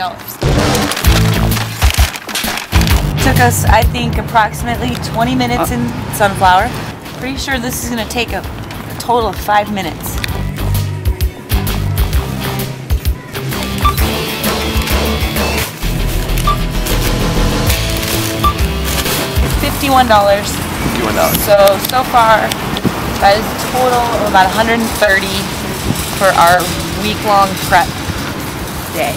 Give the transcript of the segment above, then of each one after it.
Took us, I think, approximately 20 minutes uh. in sunflower. Pretty sure this is gonna take a, a total of five minutes. Fifty-one dollars. $51. So, so far, that is a total of about 130 for our week-long prep day.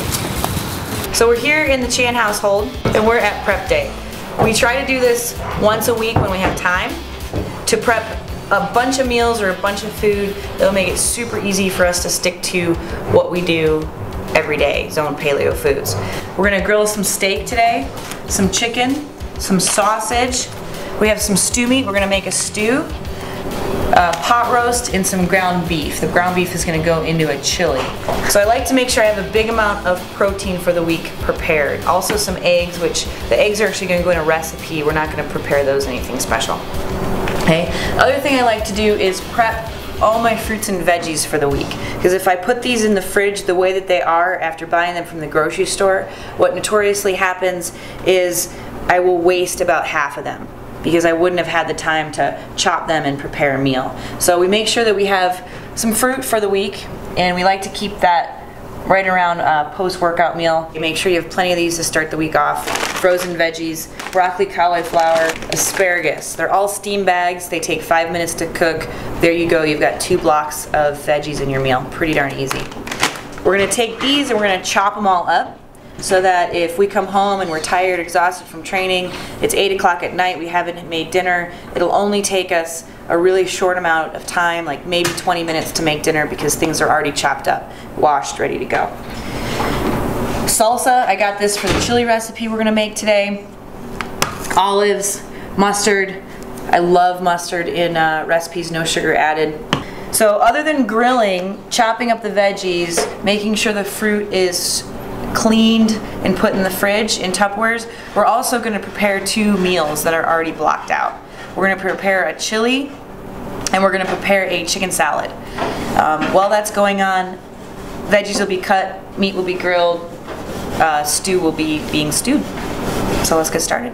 So we're here in the Chan household, and we're at prep day. We try to do this once a week when we have time to prep a bunch of meals or a bunch of food that'll make it super easy for us to stick to what we do every day, zone paleo foods. We're gonna grill some steak today, some chicken, some sausage. We have some stew meat, we're gonna make a stew uh, pot roast and some ground beef. The ground beef is gonna go into a chili. So I like to make sure I have a big amount of protein for the week prepared. Also some eggs, which the eggs are actually gonna go in a recipe. We're not gonna prepare those anything special. Okay. Other thing I like to do is prep all my fruits and veggies for the week. Because if I put these in the fridge the way that they are after buying them from the grocery store, what notoriously happens is I will waste about half of them because I wouldn't have had the time to chop them and prepare a meal. So we make sure that we have some fruit for the week and we like to keep that right around uh, post-workout meal. You make sure you have plenty of these to start the week off. Frozen veggies, broccoli, cauliflower, asparagus. They're all steam bags. They take five minutes to cook. There you go. You've got two blocks of veggies in your meal. Pretty darn easy. We're gonna take these and we're gonna chop them all up so that if we come home and we're tired, exhausted from training, it's 8 o'clock at night, we haven't made dinner, it'll only take us a really short amount of time, like maybe 20 minutes to make dinner because things are already chopped up, washed, ready to go. Salsa, I got this for the chili recipe we're gonna make today. Olives, mustard. I love mustard in uh, recipes, no sugar added. So other than grilling, chopping up the veggies, making sure the fruit is cleaned and put in the fridge in Tupperwares, we're also going to prepare two meals that are already blocked out. We're going to prepare a chili and we're going to prepare a chicken salad. Um, while that's going on, veggies will be cut, meat will be grilled, uh, stew will be being stewed. So let's get started.